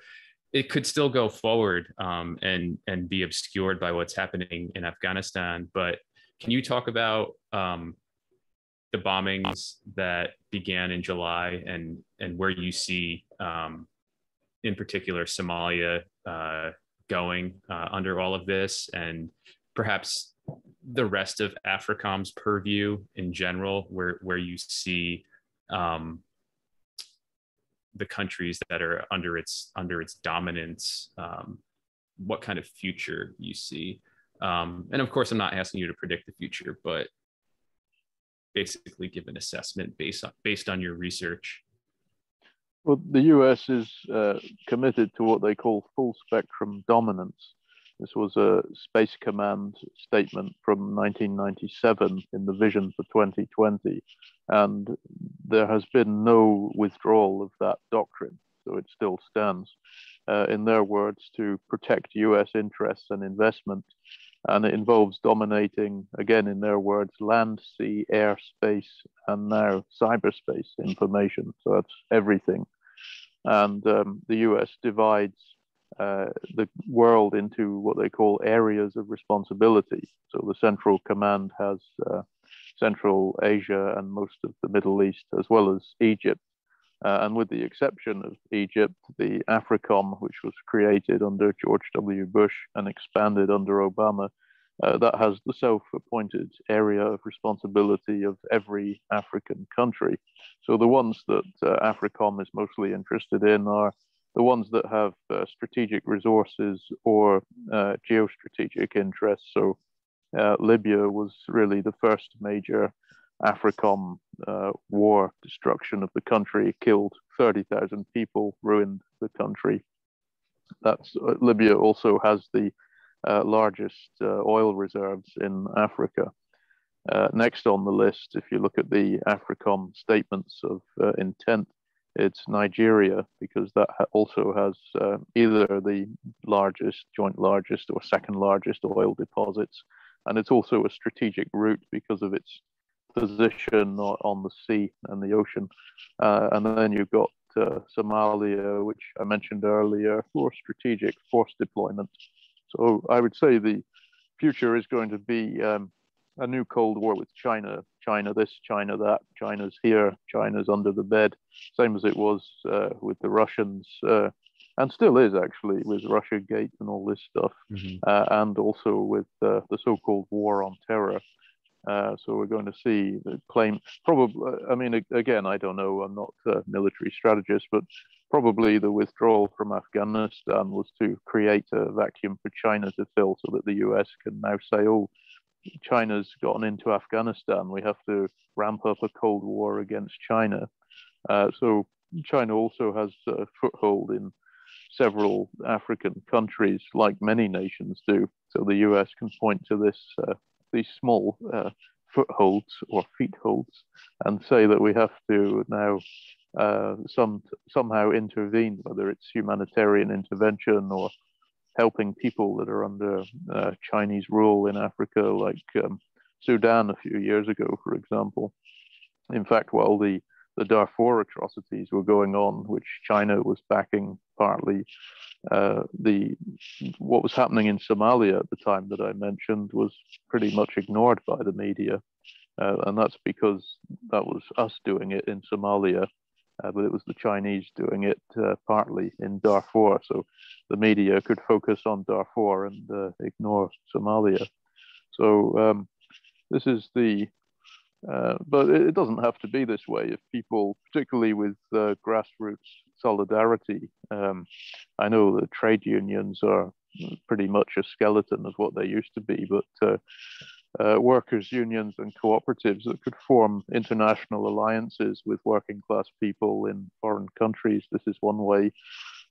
it could still go forward um, and and be obscured by what's happening in Afghanistan. But can you talk about um, the bombings that began in July and and where you see, um, in particular, Somalia uh, going uh, under all of this, and perhaps the rest of AFRICOM's purview in general, where where you see um, the countries that are under its under its dominance, um, what kind of future you see. Um, and of course, I'm not asking you to predict the future, but basically give an assessment based on based on your research. Well, the US is uh, committed to what they call full spectrum dominance. This was a Space Command statement from 1997 in the Vision for 2020, and there has been no withdrawal of that doctrine, so it still stands. Uh, in their words, to protect US interests and investment, and it involves dominating, again, in their words, land, sea, air, space, and now cyberspace information. So that's everything. And um, the US divides uh, the world into what they call areas of responsibility. So the Central Command has uh, Central Asia and most of the Middle East, as well as Egypt. Uh, and with the exception of Egypt, the AFRICOM, which was created under George W. Bush and expanded under Obama, uh, that has the self-appointed area of responsibility of every African country. So the ones that uh, AFRICOM is mostly interested in are the ones that have uh, strategic resources or uh, geostrategic interests. So uh, Libya was really the first major AFRICOM war destruction of the country, killed 30,000 people, ruined the country. That's Libya also has the largest oil reserves in Africa. next on the list, if you look at the AFRICOM statements of intent, it's Nigeria because that also has uh, either the largest, joint largest, or second largest oil deposits. And it's also a strategic route because of its position on the sea and the ocean. Uh, and then you've got uh, Somalia, which I mentioned earlier, for strategic force deployment. So I would say the future is going to be um, a new Cold War with China. China this, China that. China's here. China's under the bed. Same as it was uh, with the Russians, uh, and still is actually with Russiagate and all this stuff, mm-hmm. uh, and also with uh, the so-called war on terror. Uh, so we're going to see the claim. Probably, I mean, again, I don't know. I'm not a military strategist, but probably the withdrawal from Afghanistan was to create a vacuum for China to fill, so that the U.S. can now say, "Oh." China's gotten into Afghanistan, we have to ramp up a Cold War against China. Uh, so China also has a foothold in several African countries, like many nations do. So the US can point to this uh, these small uh, footholds or feetholds and say that we have to now uh, some somehow intervene, whether it's humanitarian intervention or helping people that are under uh, Chinese rule in Africa, like um, Sudan a few years ago, for example. In fact, while the, the Darfur atrocities were going on, which China was backing partly, uh, the what was happening in Somalia at the time that I mentioned was pretty much ignored by the media. Uh, and that's because that was us doing it in Somalia uh, but it was the Chinese doing it uh, partly in Darfur. So the media could focus on Darfur and uh, ignore Somalia. So um, this is the, uh, but it doesn't have to be this way. If people, particularly with uh, grassroots solidarity, um, I know that trade unions are pretty much a skeleton of what they used to be, but uh, workers' unions and cooperatives that could form international alliances with working class people in foreign countries. This is one way.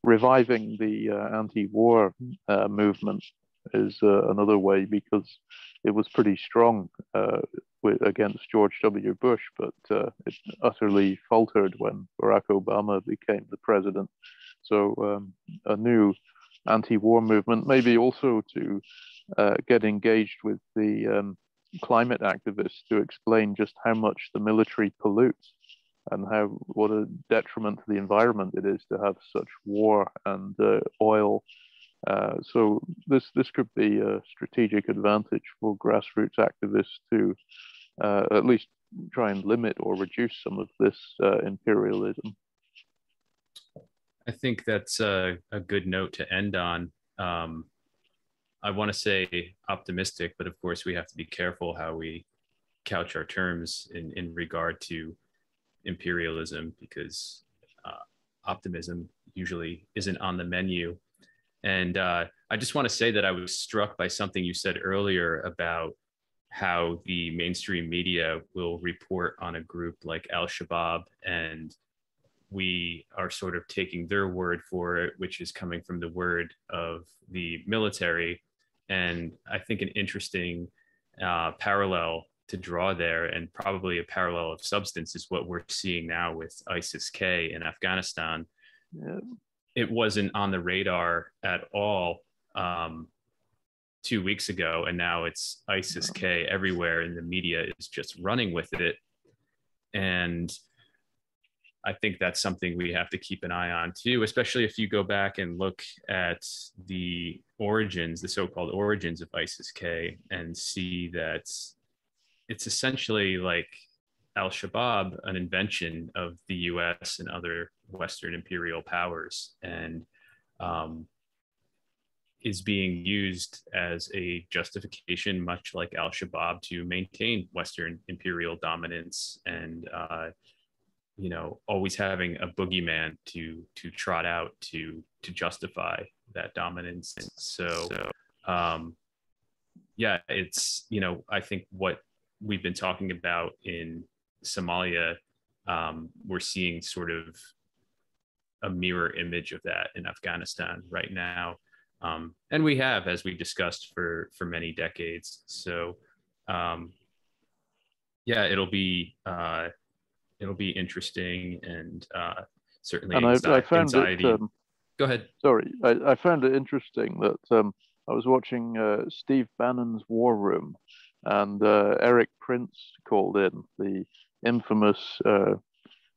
Reviving the uh, anti war uh, movement is uh, another way because it was pretty strong uh, with, against George W. Bush, but uh, it utterly faltered when Barack Obama became the president. So um, a new anti-war movement, maybe also to uh, get engaged with the um, climate activists to explain just how much the military pollutes and how what a detriment to the environment it is to have such war and uh, oil. Uh, so this this could be a strategic advantage for grassroots activists to uh, at least try and limit or reduce some of this uh, imperialism. I think that's a, a, good note to end on. Um, I want to say optimistic, but of course we have to be careful how we couch our terms in, in regard to imperialism because uh, optimism usually isn't on the menu. And uh, I just want to say that I was struck by something you said earlier about how the mainstream media will report on a group like Al Shabaab and we are sort of taking their word for it, which is coming from the word of the military. And I think an interesting uh, parallel to draw there, and probably a parallel of substance, is what we're seeing now with ISIS K in Afghanistan. Yeah. It wasn't on the radar at all um, two weeks ago, and now it's ISIS K everywhere, and the media is just running with it. And I think that's something we have to keep an eye on too, especially if you go back and look at the origins, the so called origins of ISIS K, and see that it's essentially like Al Shabaab, an invention of the US and other Western imperial powers, and um, is being used as a justification, much like Al Shabaab, to maintain Western imperial dominance and uh, you know always having a boogeyman to to trot out to to justify that dominance so um yeah it's you know i think what we've been talking about in somalia um we're seeing sort of a mirror image of that in afghanistan right now um and we have as we discussed for for many decades so um yeah it'll be uh it'll be interesting and uh, certainly and anxiety. I, I found anxiety. It, um, Go ahead. Sorry, I, I, found it interesting that um, I was watching uh, Steve Bannon's War Room, and uh, Erik Prince called in the infamous uh,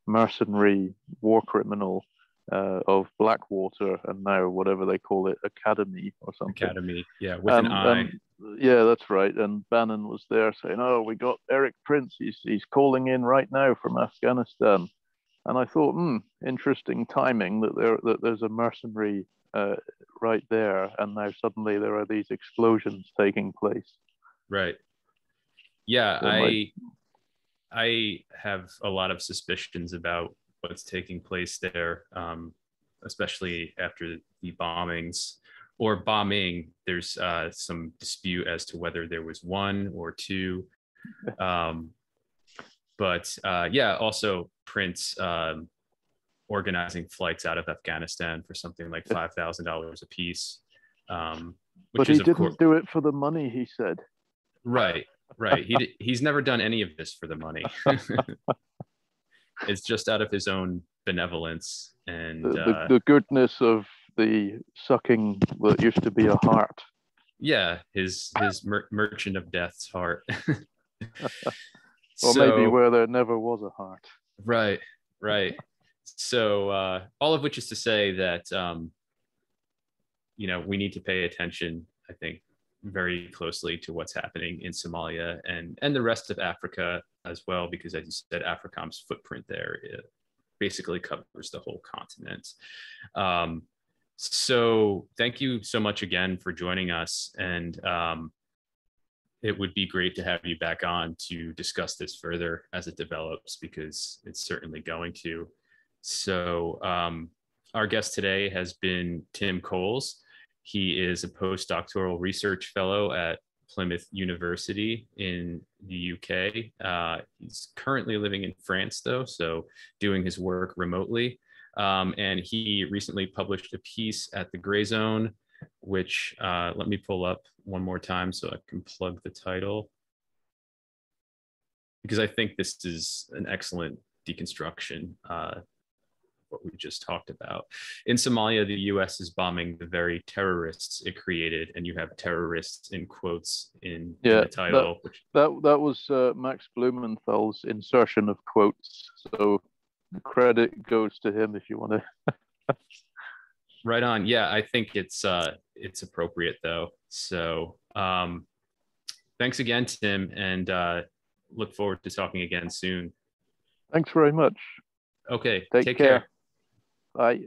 mercenary war criminal uh, of Blackwater and now whatever they call it, Academi or something. Academi, yeah, with an eye. yeah, that's right. And Bannon was there saying, "Oh, we got Erik Prince. He's he's calling in right now from Afghanistan." And I thought, hmm, interesting timing that there that there's a mercenary uh, right there, and now suddenly there are these explosions taking place. Right. Yeah, so I my... I have a lot of suspicions about what's taking place there, um, especially after the bombings or bombing. There's uh, some dispute as to whether there was one or two. Um, but uh, yeah, also Prince um, organizing flights out of Afghanistan for something like five thousand dollars a piece. Um, but he didn't course, do it for the money. He said. Right, right. He he's never done any of this for the money. it's just out of his own benevolence and the, the, uh, the goodness of the sucking what used to be a heart. Yeah, his his mer- merchant of death's heart. or so, maybe where there never was a heart. Right, right. So uh, all of which is to say that um, you know we need to pay attention. I think very closely to what's happening in Somalia and and the rest of Africa as well, because as you said, AFRICOM's footprint there basically covers the whole continent. Um, so thank you so much again for joining us, and um, it would be great to have you back on to discuss this further as it develops, because it's certainly going to. So um, our guest today has been Tim Coles. He is a postdoctoral research fellow at Plymouth University in the UK. Uh, he's currently living in France, though, so doing his work remotely. Um, and he recently published a piece at the Grayzone which uh, let me pull up one more time so I can plug the title. Because I think this is an excellent deconstruction uh, what we just talked about. In Somalia, the US is bombing the very terrorists it created, and you have terrorists in quotes in, yeah, in the title. That, which... that, that was uh, Max Blumenthal's insertion of quotes. So the credit goes to him if you want to. right on. Yeah, I think it's uh, it's appropriate though. So um, thanks again, Tim, and uh, look forward to talking again soon. Thanks very much. Okay. Take, take care. care. Bye.